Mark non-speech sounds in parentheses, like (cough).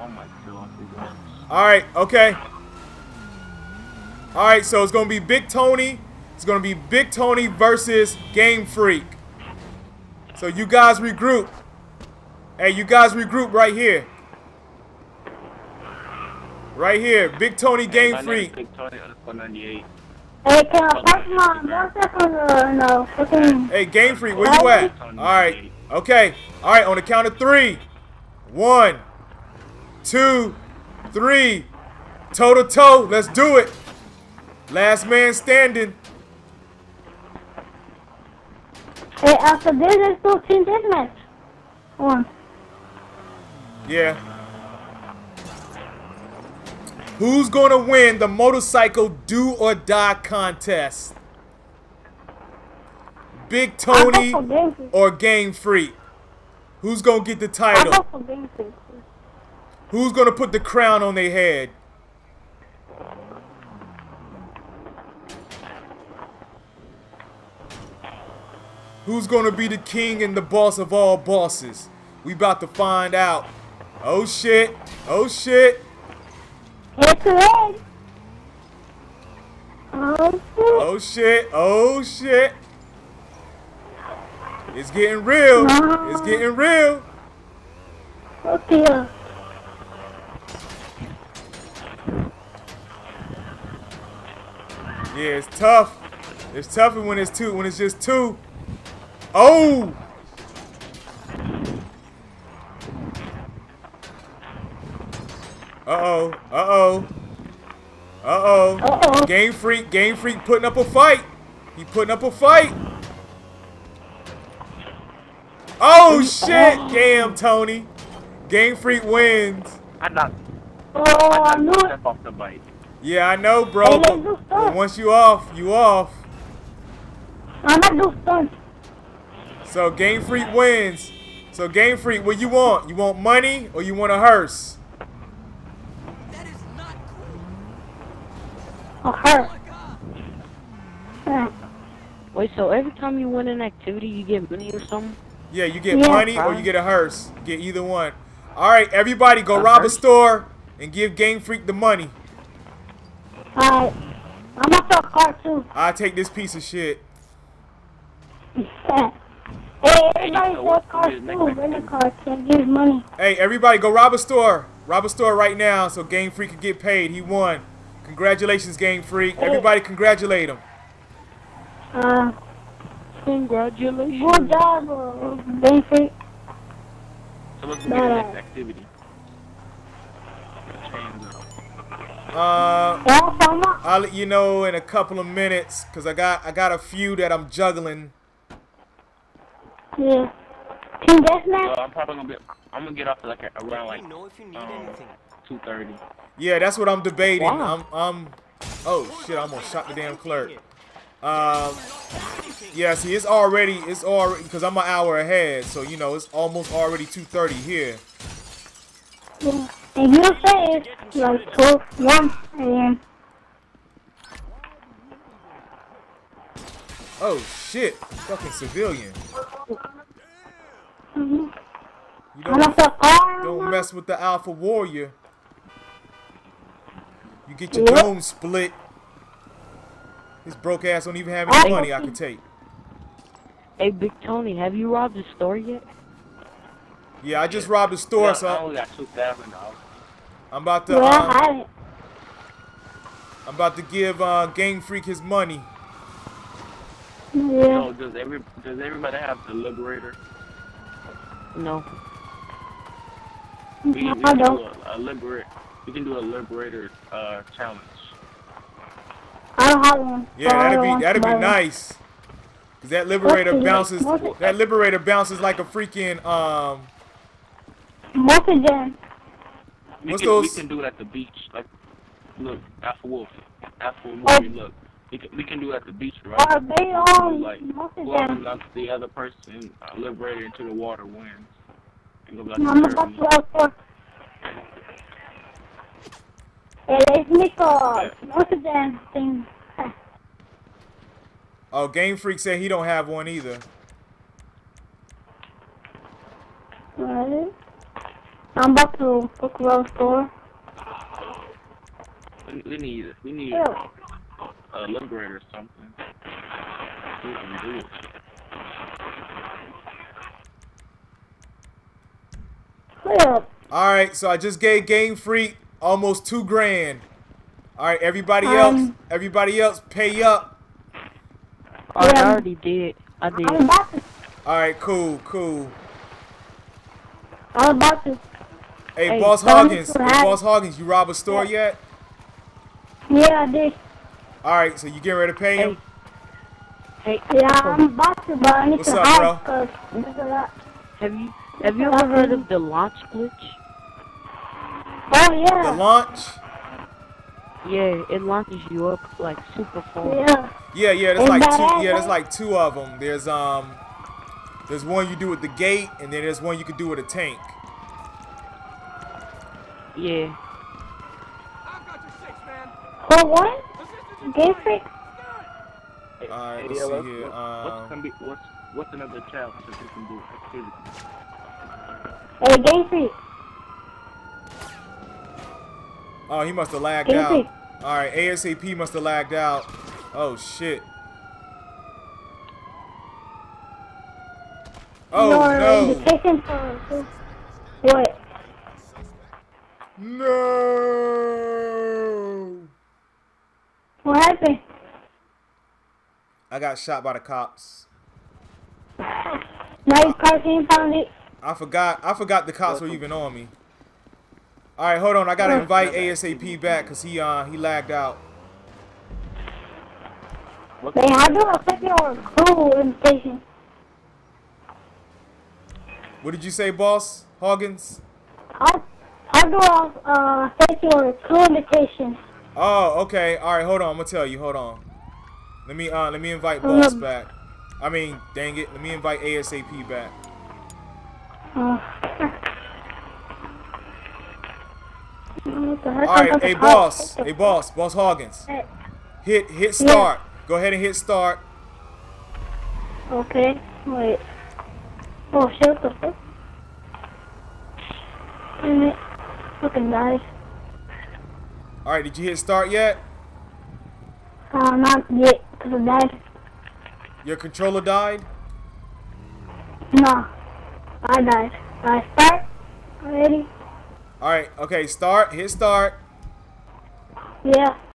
Oh All right, okay. All right, so it's gonna be Big Tony. It's gonna be Big Tony versus Game Freak. So you guys regroup. Hey, you guys regroup right here. Right here, Big Tony Game Freak. Big Tony underscore 98. Hey, can I pass my motorcycle no? Fucking. Hey, Game Freak, where you at? All right, okay. All right, on the count of three. One, two, three. Toe to toe. Let's do it. Last man standing. Hey, after this, let's do team deathmatch. One. Yeah. Who's gonna win the motorcycle do or die contest? Big Tony I go for Game or Game Freak? Who's gonna get the title? For Game Freak. Who's gonna put the crown on their head? Who's gonna be the king and the boss of all bosses? We about to find out. Oh shit! Oh shit! To head. Oh, shit. Oh shit! Oh shit! It's getting real. It's ah. getting real. Okay. Uh, Yeah, it's tough. It's tougher when it's two. When it's just two. Oh! Uh-oh. Uh-oh. Uh-oh. Uh-oh. Game Freak. Game Freak putting up a fight. He putting up a fight. Oh, shit. Damn, Tony. Game Freak wins. I knocked, Oh, I I knew knocked it. step off the bike. Yeah, I know, bro. let's But, but once you off, you off. I'm not do stunt. So Game Freak wins. So Game Freak, what you want? You want money or you want a hearse? Oh, her. Yeah. Wait, so every time you win an activity, you get money or something? Yeah, you get Yeah. money or you get a hearse. You get either one. All right, everybody, go rob a store and give Game Freak the money. Alright. I'm gonna throw a car too. I take this piece of shit. (laughs) hey, everybody throw what cars is too. next Rent a car. Can't give money. Hey, everybody, go rob a store. Rob a store right now so Game Freak can get paid. He won. Congratulations, Game Freak. Everybody, congratulate him. Uh, Congratulations. good job, uh, Game Freak. So what's gonna be the activity? Chains up. Uh, Yeah, so I'm not. I'll let you know in a couple of minutes because I got I got a few that I'm juggling. Yeah. Team So Deathmatch? I'm probably gonna be. I'm gonna get off like at around like know if you need um, anything. two thirty. Yeah, that's what I'm debating. Wow. I'm, I'm, oh shit, I'm gonna shot the damn clerk. Um, yeah, see, it's already, it's already, because I'm an hour ahead, so you know, it's almost already 2:30 here. Yeah. And you say it's like 12, 1 a.m. Oh shit, fucking civilian. Mm-hmm. You don't, gonna throw a car. don't mess with the Alpha Warrior. You get your Yep. dome split. This broke ass don't even have any money I can take. Hey, Big Tony, have you robbed the store yet? Yeah, I just robbed a store, Yeah, I so only got two thousand dollars. I'm about to, Yeah, uh, I... I'm about to give uh, Game Freak his money. Yeah. So does every does everybody have the liberator? No. We, we I can do don't. a, a liberate. We can do a liberator uh, challenge. I don't have one. Yeah, that'd be that'd be nice. Cause that liberator bounces. That liberator bounces like a freaking um. Most of them. We What's can those- we can do it at the beach. Like, look, Alpha Wolf, Alpha Wolf Oh. Look, we can, we can do it at the beach, right? Are they on Like, most of whoever them? knocks the other person uh, liberator into the water wins. And go back I'm to about Germany. to out for. Hey, let's make most of them thing. Oh, Game Freak said he don't have one either. Right? About to book Rose store. We, we need we need Ew. a liberator or something. We can do it. Clear up. All right, so I just gave Game Freak almost two grand. All right, everybody Um, else, everybody else, pay up. Oh, Yeah. I already did. I did. I'm about to. All right, cool, cool. I'm about to. Hey, Hey, Boss don't Hoggins, hey, Boss Hoggins, you rob a store yet? Yeah, I did. All right, so you getting ready to pay him? Hey, Yeah, I'm about to, but I need What's to up, hide bro? because there's a lot. have you have you ever heard of the launch glitch? Oh, yeah. The launch? Yeah, it launches you up like super fast. yeah. Yeah, yeah. There's Is like two. Yeah, there's like two of them. There's um, there's one you do with the gate, and then there's one you can do with a tank. Yeah. For what? Game Freak? All right, let's yeah, see what's, here. what- Um, what's, be, what's what's another challenge that we can do activity? Hey, Game Freak. Oh, he must have lagged Game out. Freak. All right, ASAP must have lagged out. Oh shit. Oh Your no. for what? No. What happened? I got shot by the cops. Now you cartoon found it. I forgot. I forgot the cops were even on me. All right, hold on. I gotta invite ASAP back because he uh he lagged out. What Man, how do I put your crew invitation? What did you say, boss? Hoggins? How, how do I uh, crew invitation? Oh, okay. All right, hold on. I'm gonna tell you. Hold on. Let me uh let me invite boss Um, back. I mean, dang it. Let me invite ASAP back. Uh, what the heck? All right, hey boss. Hey boss. Boss Hoggins. Hit hit start. Go ahead and hit start. Okay, wait. Oh shit, the fuck? Fucking guys. All right, did you hit start yet? Uh, not yet, because of that. Your controller died? No. I died. I start already? All right, okay, start. Hit start. Yeah.